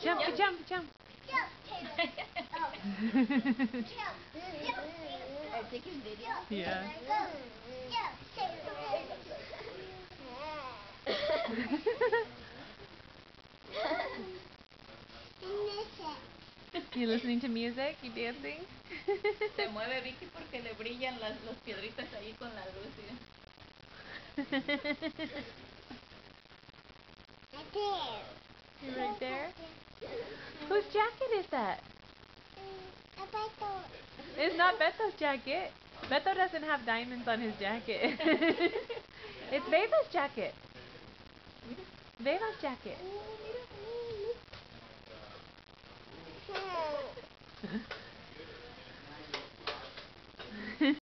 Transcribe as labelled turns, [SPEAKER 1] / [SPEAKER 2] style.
[SPEAKER 1] Jump,
[SPEAKER 2] Jump.
[SPEAKER 1] jump, jump.
[SPEAKER 2] Are you taking video?
[SPEAKER 1] Yeah. You listening to music? You dancing?
[SPEAKER 2] Se mueve Vicky porque le brillan las, las piedritas ahí con la luz.
[SPEAKER 1] You right there? Whose jacket is that? It's not Beto's jacket. Beto doesn't have diamonds on his jacket. it's Beba's jacket. Beba's jacket.